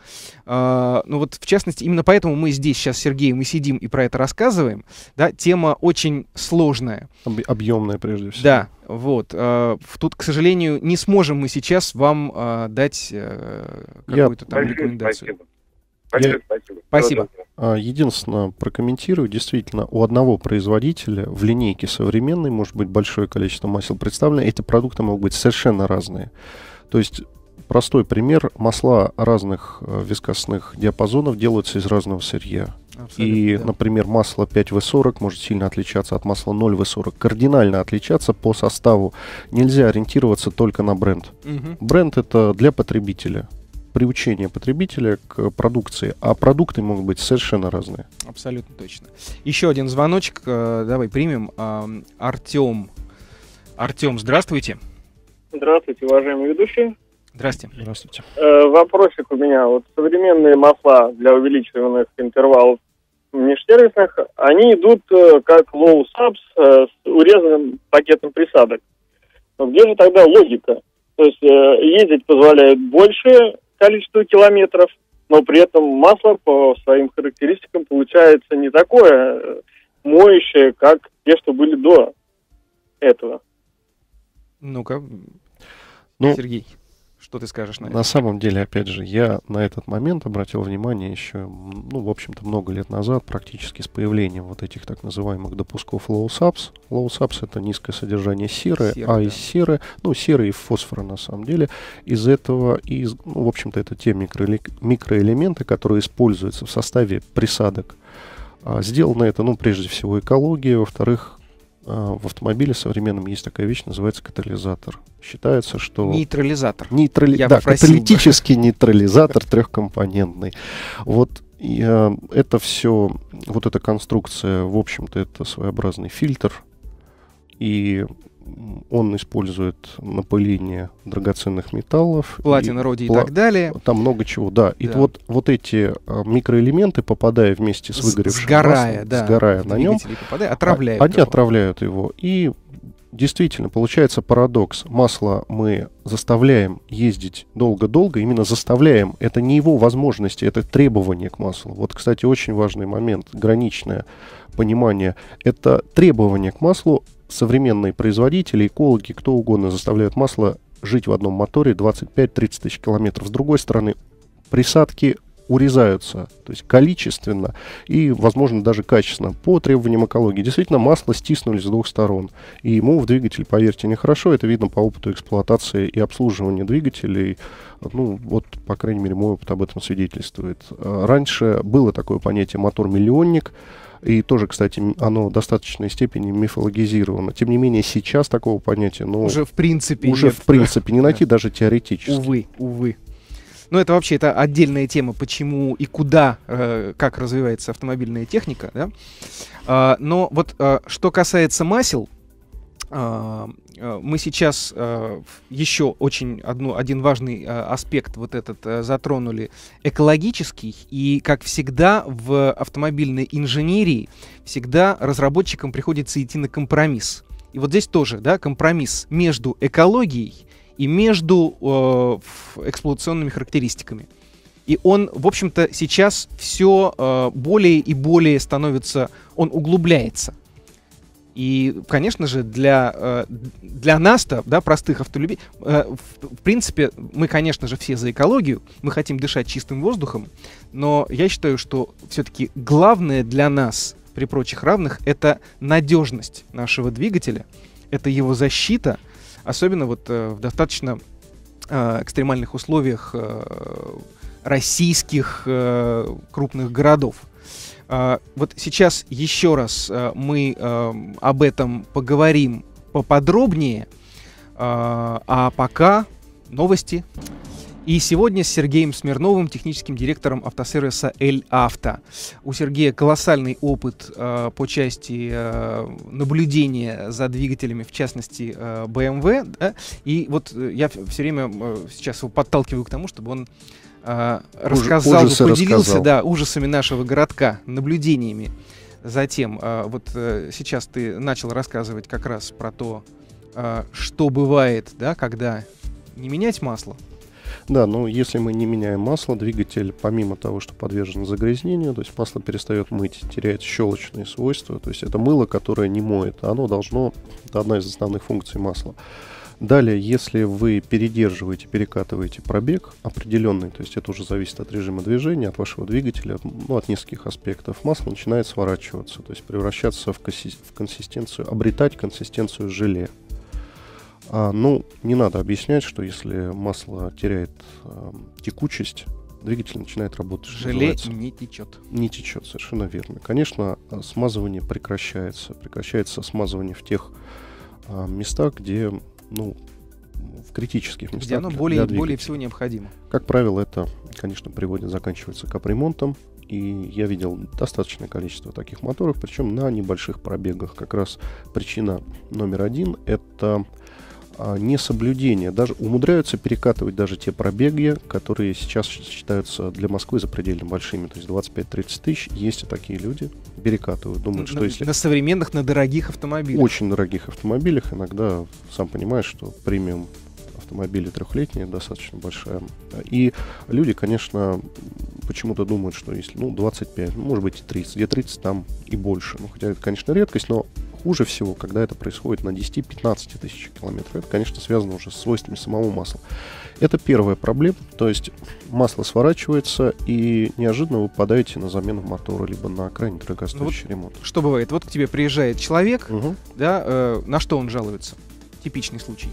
А, ну вот, в частности, именно поэтому мы здесь сейчас с Сергеем и сидим и про это рассказываем. Да, тема очень сложная. Об- объемная прежде всего. Да, вот. в- тут, к сожалению, не сможем мы сейчас вам а, дать э, Я- какую-то там Большое рекомендацию. спасибо. Большое спасибо. Спасибо. Доброго. А, Единственное, прокомментирую, действительно, у одного производителя в линейке современной может быть большое количество масел представлено. Эти продукты могут быть совершенно разные. То есть, простой пример, масла разных э, вискосных диапазонов делаются из разного сырья. И, Абсолютно, да. например, масло 5В40 может сильно отличаться от масла 0В40, кардинально отличаться по составу. Нельзя ориентироваться только на бренд. Мгм. Бренд это для потребителя, приучение потребителя к продукции, а продукты могут быть совершенно разные. Абсолютно точно. Еще один звоночек. э, давай примем. Ам, Артем. Артем, здравствуйте. Здравствуйте, уважаемые ведущие. Здрасте. Здравствуйте. Э, вопросик у меня. Вот современные масла для увеличенных интервалов межсервисных, они идут э, как low subs э, с урезанным пакетом присадок. Но где же тогда логика? То есть э, ездить позволяет больше количество километров, но при этом масло по своим характеристикам получается не такое э, моющее, как те, что были до этого. Ну-ка, Ну, Сергей, что ты скажешь на это? на самом деле, опять же, я на этот момент обратил внимание еще, ну, в общем-то, много лет назад, практически с появлением вот этих так называемых допусков low subs. Low subs это низкое содержание серы, Серы, а да. из серы, ну, серы и фосфора на самом деле, из этого, из, ну, в общем-то, это те микроэле- микроэлементы, которые используются в составе присадок. А, Сделано это, ну, прежде всего, экология, во-вторых, в автомобиле современном есть такая вещь, называется катализатор. Считается, что... Нейтрализатор. Нейтрали... Я Да, попросил бы. каталитический нейтрализатор трехкомпонентный. Вот и, э, это все, вот эта конструкция, в общем-то, это своеобразный фильтр. И он использует напыление драгоценных металлов. Платина, родий и пла- так далее. Там много чего, да. И Да. вот, вот эти а, микроэлементы, попадая вместе с выгоревшим сгорая, маслом, да, сгорая на нем, попадая, отравляют они его. отравляют его. И действительно, получается парадокс. Масло мы заставляем ездить долго-долго, именно заставляем. Это не его возможности, это требование к маслу. Вот, кстати, очень важный момент, граничное понимание. Это требование к маслу. Современные производители, экологи, кто угодно заставляют масло жить в одном моторе 25-30 тысяч километров. С другой стороны, присадки урезаются, то есть количественно и, возможно, даже качественно по требованиям экологии. Действительно, масло стиснули с двух сторон. И ему в двигатель, поверьте, нехорошо. Это видно по опыту эксплуатации и обслуживания двигателей. Ну, вот, по крайней мере, мой опыт об этом свидетельствует. А, Раньше было такое понятие мотор-миллионник. И тоже, кстати, оно в достаточной степени мифологизировано. Тем не менее, сейчас такого понятия, ну, Уже в принципе уже нет. в принципе не найти *laughs* даже теоретически. Увы, увы. Ну, это вообще это отдельная тема, почему и куда, э, как развивается автомобильная техника, да. А, но вот а, что касается масел, а, а, мы сейчас в- еще очень одну, один важный а, аспект вот этот затронули, экологический. И, как всегда, в автомобильной инженерии всегда разработчикам приходится идти на компромисс. И вот здесь тоже, да, компромисс между экологией и между э, эксплуатационными характеристиками. И он, в общем-то, сейчас все более и более становится, он углубляется. И, конечно же, для, э, для нас-то, да, простых автолюбителей, в, в принципе, мы, конечно же, все за экологию, мы хотим дышать чистым воздухом, но я считаю, что все-таки главное для нас, при прочих равных, это надежность нашего двигателя, это его защита, особенно вот э, в достаточно э, экстремальных условиях э, российских крупных городов. А, вот сейчас еще раз мы об этом поговорим поподробнее, а, а пока новости. И сегодня с Сергеем Смирновым, техническим директором автосервиса «Эль Авто». У Сергея колоссальный опыт э, по части э, наблюдения за двигателями, в частности э, BMW. да. И вот э, я все время э, сейчас его подталкиваю к тому, чтобы он э, рассказал, ужасы поделился рассказал. да, ужасами нашего городка, наблюдениями. Затем, э, вот э, сейчас ты начал рассказывать как раз про то, э, что бывает, да, когда не менять масло. Да, но если мы не меняем масло, двигатель, помимо того, что подвержен загрязнению, то есть масло перестает мыть, теряет щелочные свойства, то есть это мыло, которое не моет, оно должно, это одна из основных функций масла. Далее, если вы передерживаете, перекатываете пробег определенный, то есть это уже зависит от режима движения, от вашего двигателя, ну, от нескольких аспектов, масло начинает сворачиваться, то есть превращаться в консистенцию, обретать консистенцию желе. А, ну, не надо объяснять, что если масло теряет а, текучесть, двигатель начинает работать. Желе не течет. Не течет, совершенно верно. Конечно, а, смазывание прекращается. Прекращается смазывание в тех а, местах, где, ну, в критических местах. Где оно для- более, для более всего необходимо. Как правило, это, конечно, приводит, заканчивается капремонтом. И я видел достаточное количество таких моторов, причем на небольших пробегах. Как раз причина номер один – это несоблюдение. Даже умудряются перекатывать даже те пробеги, которые сейчас считаются для Москвы запредельно большими. То есть 25-30 тысяч. Есть и такие люди. Перекатывают. Думают, что на, если на современных, на дорогих автомобилях. очень дорогих автомобилях, иногда, сам понимаешь, что премиум автомобили трехлетние достаточно большая. И люди, конечно, почему-то думают, что если, ну, 25, ну, может быть и 30, где 30, там и больше. Ну, хотя это, конечно, редкость, но хуже всего, когда это происходит на 10-15 тысяч километров. Это, конечно, связано уже с свойствами самого масла. Это первая проблема, то есть масло сворачивается, и неожиданно вы попадаете на замену мотора, либо на крайне дорогостоящий ремонт. Что бывает? Вот к тебе приезжает человек, Мгм. да, э, на что он жалуется? Типичный случай.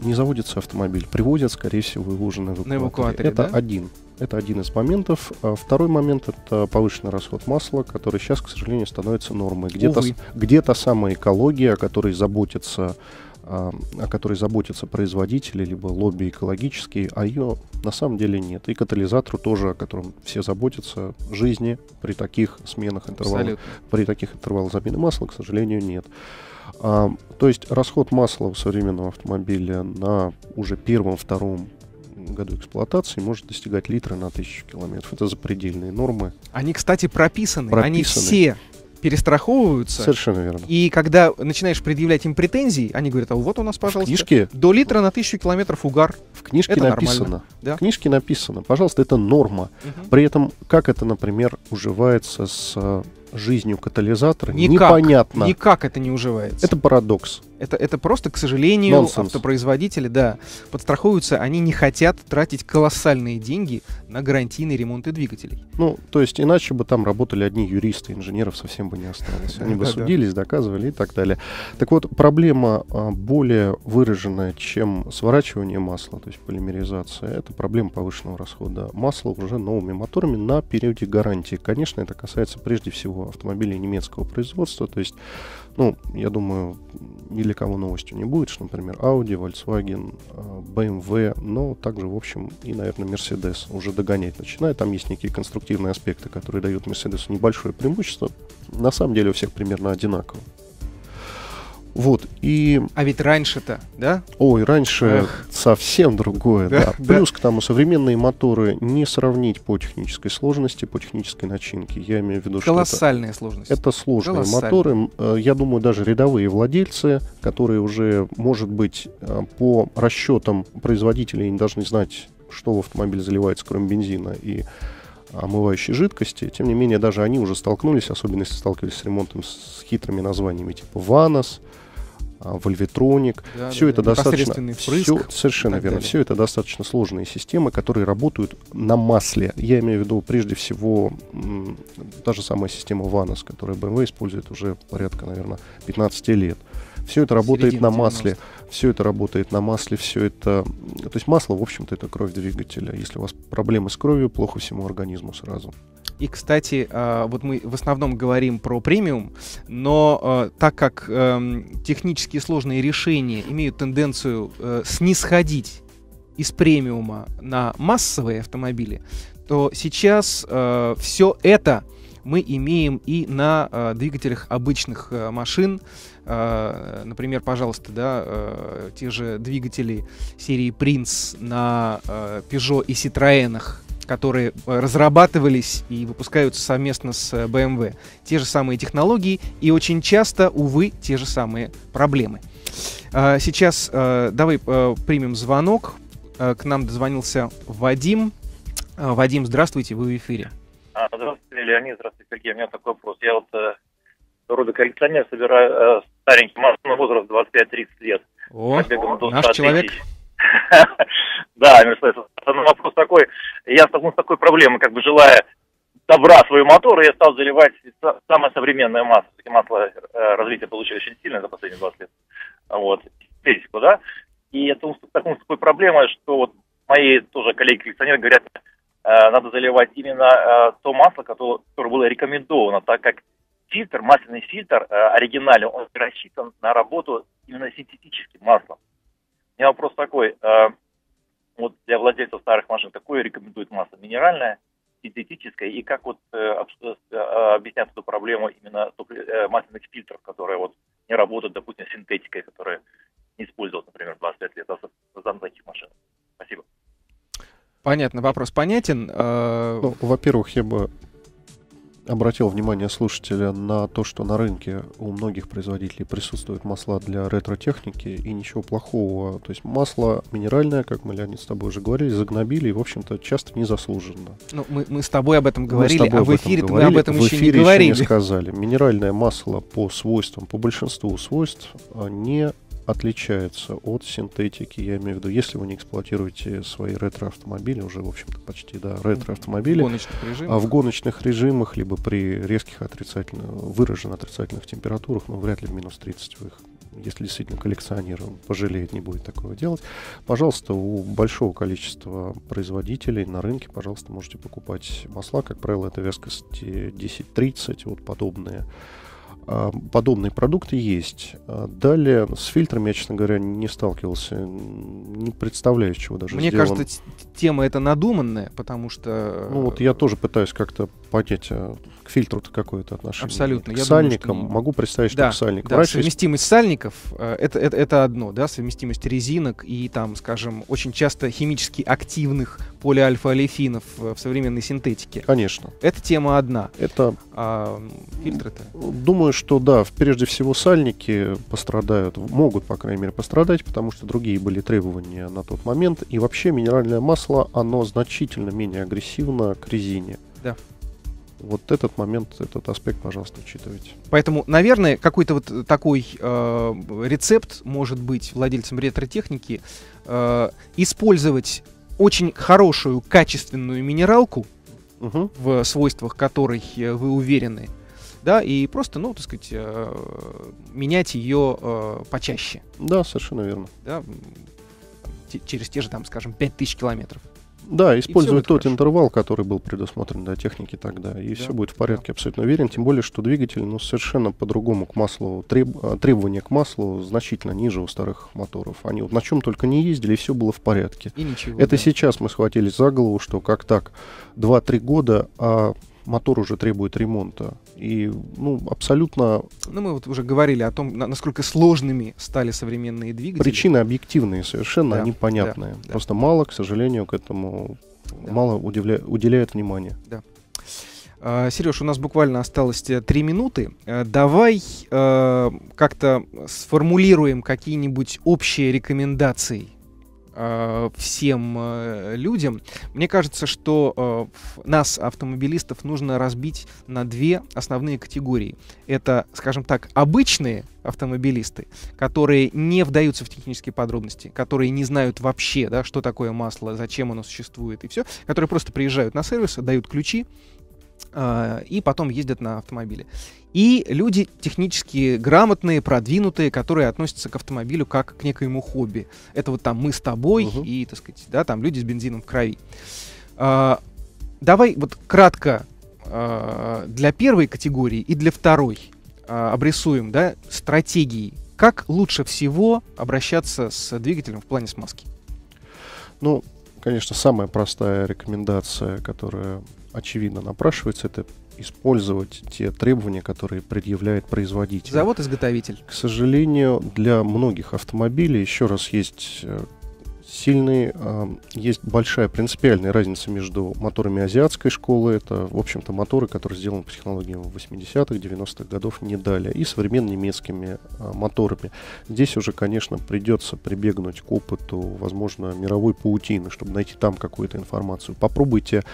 не заводится автомобиль, привозят, скорее всего, его уже на эвакуаторе. эвакуаторе, это да? один. Это один из моментов. А второй момент это повышенный расход масла, который сейчас, к сожалению, становится нормой. Где-то, Увы. где-то самая экология, о которой заботится а, о которой заботятся производители, либо лобби экологические, а ее на самом деле нет. И катализатору тоже, о котором все заботятся, жизни при таких сменах интервалов, при таких интервалах замены масла, к сожалению, нет. А, то есть расход масла у современного автомобиля на уже первом-втором году эксплуатации может достигать литра на тысячу километров. Это запредельные нормы. Они, кстати, прописаны. Они Прописаны. все перестраховываются. Совершенно верно. И когда начинаешь предъявлять им претензии, они говорят, а вот у нас, В пожалуйста, книжке, до литра на тысячу километров угар. в книжке Это написано. нормально, да. В книжке написано, пожалуйста, это норма. Мгм. При этом, как это, например, уживается с э, жизнью катализатора, Никак. непонятно. Никак это не уживается. Это парадокс. Это, это просто, к сожалению, Нонсенс. автопроизводители, да, подстраховываются, они не хотят тратить колоссальные деньги на гарантийные ремонты двигателей. Ну, то есть иначе бы там работали одни юристы, инженеров совсем бы не осталось. Они бы *laughs* судились, доказывали и так далее. Так вот, проблема а, более выраженная, чем сворачивание масла, то есть полимеризация, это проблема повышенного расхода масла уже новыми моторами на периоде гарантии. Конечно, это касается прежде всего автомобилей немецкого производства, то есть ну, я думаю, для кого новостью не будет, что, например, Audi, Volkswagen, э, BMW, но также, в общем, и, наверное, Mercedes уже догонять начинает. Там есть некие конструктивные аспекты, которые дают Mercedes небольшое преимущество. На самом деле у всех примерно одинаково. Вот, и, А ведь раньше-то, да? ой, раньше Эх. совсем другое, Да, да. да. Плюс к тому, современные моторы не сравнить по технической сложности, по технической начинке. Я имею в виду, что это Колоссальная сложность. это сложные моторы. Э, Я думаю, даже рядовые владельцы, которые уже, может быть, э, по расчетам производителей не должны знать, что в автомобиль заливается, кроме бензина и омывающей жидкости. Тем не менее, даже они уже столкнулись, особенно если сталкивались с ремонтом с хитрыми названиями типа Ванос, Вольветроник. Да, все да, это да. достаточно... Впрыск. совершенно верно. далее. Все это достаточно сложные системы, которые работают на масле. Я имею в виду прежде всего м, та же самая система Vanos, которую BMW использует уже порядка, наверное, 15 лет. Все это работает Середина на масле. Все это работает на масле, все это... То есть масло, в общем-то, это кровь двигателя. Если у вас проблемы с кровью, плохо всему организму сразу. И, кстати, а, вот мы в основном говорим про премиум, но а, так как эм, технически сложные решения имеют тенденцию э, снисходить из премиума на массовые автомобили, то сейчас все это мы имеем и на э, двигателях обычных э, машин. Э, например, пожалуйста, да, э, те же двигатели серии Prince на э, Peugeot и Citroёn, которые э, разрабатывались и выпускаются совместно с э, BMW. Те же самые технологии и очень часто, увы, те же самые проблемы. Э, Сейчас э, давай примем звонок. К нам дозвонился Вадим. Вадим, здравствуйте, вы в эфире. А, Здравствуйте, Леонид, здравствуйте, Сергей. У меня такой вопрос. Я вот вроде коллекционер собираю старенький машину возраст 25-30 лет. О, наш 100 человек. тысяч. *laughs* Да, Мерседес. Вопрос такой, я столкнулся с такой проблемой, как бы желая добра своему мотору, я стал заливать са- самое современное масло. Масло э, развития получили очень сильно за последние 20 лет. Вот, синтетику, да. И я столкнулся с такой проблемой, что вот мои тоже коллеги-коллекционеры говорят, э, надо заливать именно э, то масло, которое, было рекомендовано, так как фильтр, масляный фильтр оригинальный, он рассчитан на работу именно синтетическим маслом. У меня вопрос такой, э, вот для владельцев старых машин, какое рекомендует масло? Минеральное, синтетическое, и как вот э, э, объяснять эту проблему именно масляных фильтров, которые вот не работают, допустим, синтетикой, которая не использовалась, например, 25 лет на таких машинах? Спасибо. Понятно, вопрос понятен. Ну, во-первых, я бы обратил внимание слушателя на то, что на рынке у многих производителей присутствуют масла для ретро-техники, и ничего плохого. То есть масло минеральное, как мы, Леонид, с тобой уже говорили, загнобили, и, в общем-то, часто незаслуженно. ну, мы, мы с тобой об этом говорили, а в эфире мы об этом в еще не эфире говорили. сказали. Минеральное масло по свойствам, по большинству свойств а, не отличается от синтетики. Я имею в виду, если вы не эксплуатируете свои ретро-автомобили, уже, в общем-то, почти, да, ретро-автомобили, гоночных режимах. а в гоночных режимах, либо при резких отрицательных, выраженно отрицательных температурах, ну, вряд ли в минус 30 вы их, если действительно коллекционер, он пожалеет, не будет такого делать. Пожалуйста, у большого количества производителей на рынке, пожалуйста, можете покупать масла. Как правило, это вязкости 10-30, вот подобные. А, Подобные продукты есть. А Далее с фильтрами я, честно говоря, не сталкивался. Не представляю, из чего даже Мне сделан. кажется, тема эта надуманная, потому что... Ну вот я тоже пытаюсь как-то понять, а к фильтру-то какое-то отношение. Абсолютно. К Я думаю, сальникам что не- могу представить, что Да, к сальникам. да, Раньше совместимость сальников э, это, это, это одно, да, совместимость резинок и там, скажем, очень часто химически активных полиальфа-олефинов э, в современной синтетике. Конечно. Это тема одна. Это, А фильтры-то. думаю, что да, прежде всего сальники пострадают, могут, по крайней мере, пострадать, потому что другие были требования на тот момент. И вообще минеральное масло, оно значительно менее агрессивно к резине. Да. Вот этот момент, этот аспект, пожалуйста, учитывайте. Поэтому, наверное, какой-то вот такой э, рецепт может быть владельцам ретро-техники э, использовать очень хорошую, качественную минералку, Мгм. в свойствах которой э, вы уверены, да, и просто, ну, так сказать, э, менять ее э, почаще, Да, совершенно верно. да, через те же, там, скажем, 5000 километров. Да, использовать тот хорошо. интервал, который был предусмотрен для техники тогда, и Да, все будет в порядке, абсолютно уверен. Тем более, что двигатель, ну, совершенно по-другому к маслу, треб- а, требования к маслу значительно ниже у старых моторов. Они вот на чем только не ездили, и все было в порядке. И ничего. Это да. сейчас мы схватились за голову, что как так, 2-3 года, а мотор уже требует ремонта. И, ну, абсолютно Ну, мы вот уже говорили о том, на- насколько сложными стали современные двигатели. причины объективные совершенно, Да, они понятные. да, да. Просто мало, к сожалению, к этому Да. мало удивля- уделяют внимания. Сереж, у нас буквально осталось э, три минуты. Э, Давай э, как-то сформулируем какие-нибудь общие рекомендации всем э, людям. Мне кажется, что э, нас, автомобилистов, нужно разбить на две основные категории. Это, скажем так, обычные автомобилисты, которые не вдаются в технические подробности, которые не знают вообще, да, что такое масло, зачем оно существует и все, которые просто приезжают на сервис, дают ключи, и потом ездят на автомобиле. И люди технически грамотные, продвинутые, которые относятся к автомобилю как к некоему хобби. Это вот там мы с тобой Мгм. и, так сказать, да, там люди с бензином в крови. А, давай вот кратко а, для первой категории и для второй а, обрисуем, да, стратегии. Как лучше всего обращаться с двигателем в плане смазки? Ну, конечно, самая простая рекомендация, которая очевидно напрашивается, это использовать те требования, которые предъявляет производитель. Завод-изготовитель. К сожалению, для многих автомобилей еще раз есть э, сильный, э, есть большая принципиальная разница между моторами азиатской школы, это, в общем-то, моторы, которые сделаны по технологиям 80-х, 90-х годов, не далее, и современными немецкими э, моторами. Здесь уже, конечно, придется прибегнуть к опыту, возможно, мировой паутины, чтобы найти там какую-то информацию. Попробуйте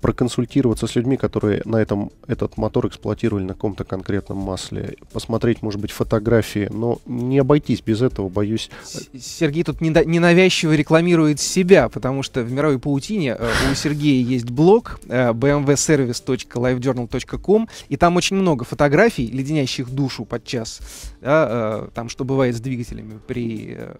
проконсультироваться с людьми, которые на этом этот мотор эксплуатировали на каком-то конкретном масле, посмотреть, может быть, фотографии, но не обойтись без этого, боюсь. Сергей тут ненавязчиво рекламирует себя, потому что в мировой паутине э, у Сергея есть блог э, bmwservice.livejournal.com, и там очень много фотографий, леденящих душу подчас, да, э, там, что бывает с двигателями при э,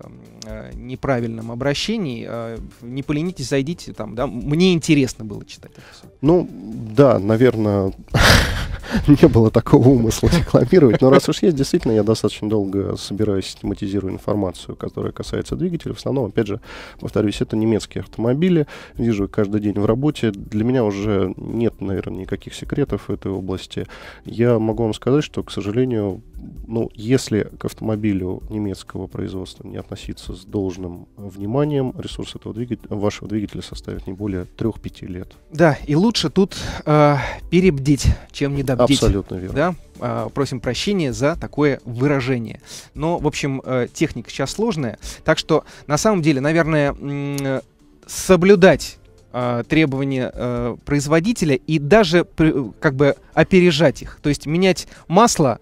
э, неправильном обращении. Э, не поленитесь, зайдите там, да, мне интересно было читать это всё. Ну, да, наверное, *laughs* не было такого умысла рекламировать, но раз уж есть, действительно, я достаточно долго собираю, систематизирую информацию, которая касается двигателя. В основном, опять же, повторюсь, это немецкие автомобили, вижу их каждый день в работе. Для меня уже нет, наверное, никаких секретов в этой области. Я могу вам сказать, что, к сожалению, ну, если к автомобилю немецкого производства не относиться с должным вниманием, ресурс этого двигателя, вашего двигателя составит не более 3-5 лет. Да, и лучше тут э, перебдеть, чем недобдеть. Абсолютно верно. Да, а, просим прощения за такое выражение. Но, в общем, э, техника сейчас сложная, так что на самом деле, наверное, соблюдать а, требования э, производителя и даже как бы опережать их, то есть менять масло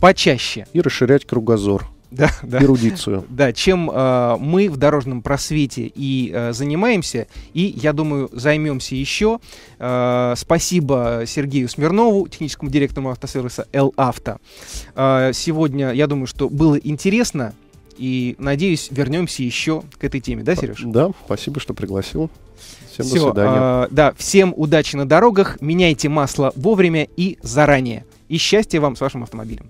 почаще. И расширять кругозор, Да, да. эрудицию. Да, чем э, мы в дорожном просвете и э, занимаемся, и, я думаю, займемся еще. Э, спасибо Сергею Смирнову, техническому директору автосервиса «Эл Авто». Э, сегодня, я думаю, что было интересно, и, надеюсь, вернемся еще к этой теме. Да, Сереж? Да, спасибо, что пригласил. Всем Всё, до свидания. э, да, всем удачи на дорогах, меняйте масло вовремя и заранее. И счастья вам с вашим автомобилем.